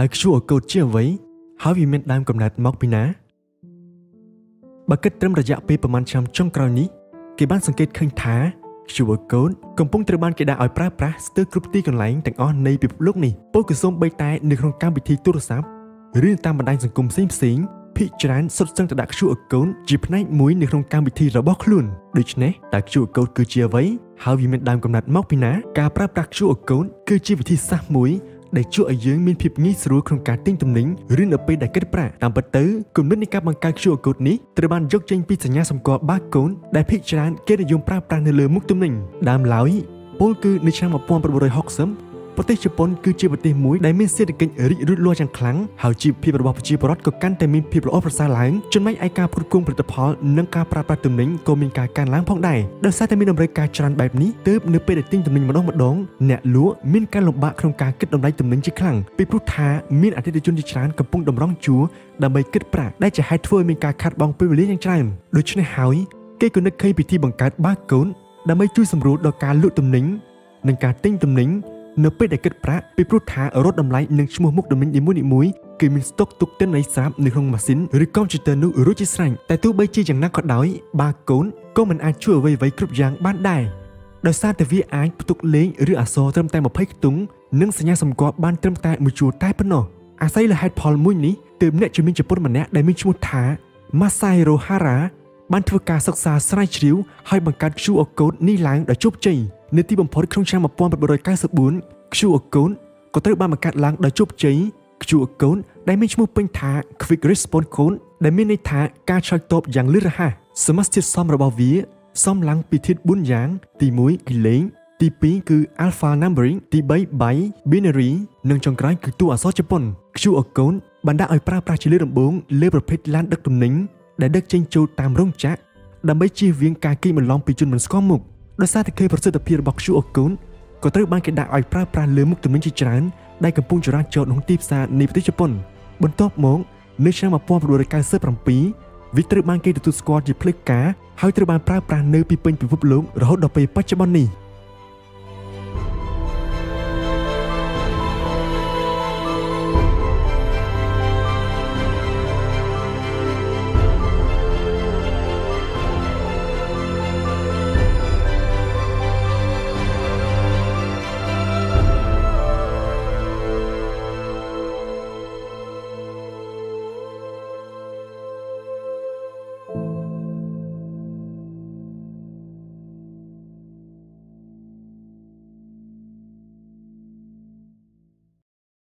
ើ QR code ជាអ្វីហើយវាមានដើមកំណើតមកពីណាបើគិតត្រឹមរយៈពេលប្រហែលឆ្នាំចុងក្រោយនេះគេបានសង្កេតឃើញថា QR code កំពុងត្រូវបានគេដាក់ឲ្យប្រើប្រាស់ស្ទើរគ្រប់ទីកន្លែងទាំងអស់នៃពិភពលោកនេះពលគឺសូម្បីតែនៅក្នុងកម្មវិធីទូរស័ព្ទឬតាមបណ្ដាញសង្គមផ្សេងផ្សេងៗភាគច្រើនសុទ្ធសឹងតែដាក់ QR code ជាផ្នែកមួយនៅក្នុងកម្មវិធីរបស់ខ្លួនដូច្នេះតើ QR code គឺជាអ្វីហើយវាមានដើមកំណត់មកពីណាការប្រើប្រាស់ QR code គឺជាវិធីសាស្ត្រមួយ ដែលជួយឲ្យយើងមានភាពងាយស្រួលក្នុងការទិញទំនិញឬនៅពេលដែលគិតប្រាក់តាមពិតទៅគំនិតនៃការបង្កើត QR code នេះត្រូវបានយកចេញពីសញ្ញាសម្គាល់ barcode ដែលភាគច្រើនគេនិយមប្រើប្រាស់នៅលើមុខទំនិញដើមឡើយពលគឺនៅឆ្នាំ1960 ប្រទេសជប៉ុនគឺជាប្រទេសមួយដែលមានសេដ្ឋកិច្ចរីករូតលាស់យ៉ាងខ្លាំងហើយជីវភាពរបស់ប្រជាពលរដ្ឋក៏កាន់តែមានភាពល្អប្រសើរឡើងចំណែកឯការផ្គត់ផ្គង់ផលិតផលនិងការប្រើប្រាស់ទំនិញក៏មានការកើនឡើងផងដែរដោយសារតែមានតម្រូវការច្រើនបែបនេះទើបនៅពេលដែលទិញទំនិញម្ដងម្ដងអ្នកលក់មានការលំបាកក្នុងការគិតតម្លៃទំនិញជាខ្លាំងពីព្រោះថាមានអតិថិជនជាច្រើនកំពុងតម្រង់ជួរដើម្បីគិតប្រាក់ដែលជាហេតុធ្វើឲ្យមានការខាត់បងពេលវេលាយ៉ាងច្រើនដូច្នេះហើយគេក៏នឹកឃើញពីទីបង្កើត barcode ដើម្បីជួយសម្រួលដល់ការលក់ទំនិញនិងការទិញទំនិញ នៅពេលដែលគិតប្រាក់ពីព្រោះថារត់តម្លៃនិងឈ្មោះមុខទំនិញនីមួយៗគឺមានស្តុកទុកទិន្នន័យស្រាប់នៅក្នុងម៉ាស៊ីនឬកុំព្យូទ័រនោះរួចជាស្រេចតែទោះបីជាយ៉ាងណាក៏ដោយបាកូនក៏មិនអាចជួយអ្វីៗគ្រប់យ៉ាងបានដែរដោយសារតែវាអាចផ្ទុកលេខឬអក្សរត្រឹមតែ20ខ្ទង់និងសញ្ញាសម្គាល់បានត្រឹមតែមួយជួរតែប៉ុណ្ណោះអាស្រ័យលើហេតុផលមួយនេះទើបអ្នកជំនាញជប៉ុនម្នាក់ដែលមានឈ្មោះថា Masahiro Hara បានធ្វើការសិក្សាស្រាវជ្រាវហើយបង្កើត QR code នេះឡើងដោយជោគជ័យនៅទីបំផុតក្នុងឆ្នាំ1994 QR code ក៏ត្រូវបានបង្កើតឡើងដោយជោគជ័យ QR code ដែលមានឈ្មោះពេញថា Quick Response Code ដែលមានន័យថាការឆ្លើយតបយ៉ាងលឿនរហ័សសមាសធាតុសមរបស់វាសមឡើងពីធាតុ4យ៉ាង ទី1គឺលេខទី2គឺ alpha numbering ទី3 byte binary និងចុងក្រោយគឺតួអក្សរជប៉ុន QR code បានដាក់ឲ្យប្រើប្រាស់ជាលើដំបូងលើប្រភេទឡានដឹកទំនិញ ដែលដឹកចេញចូលតាមរោងចក្រដើម្បីជៀសវាងការកេងបន្លំពីជនមិនស្គាល់មុខដោយសារតែឃើញប្រសិទ្ធភាពរបស់ QR code ក៏ត្រូវបានគេដាក់ឲ្យប្រើប្រាស់លើមុខទំនិញជាច្រើនដែលកំពុងចរាចរក្នុងទីផ្សារនៃប្រទេសជប៉ុន បន្ទាប់មកនៅឆ្នាំ1997វាត្រូវបានគេទទួលស្គាល់ជាផ្លូវការហើយត្រូវបានប្រើប្រាស់នៅពីពេញពិភពលោករហូតដល់ពេលបច្ចុប្បន្ននេះ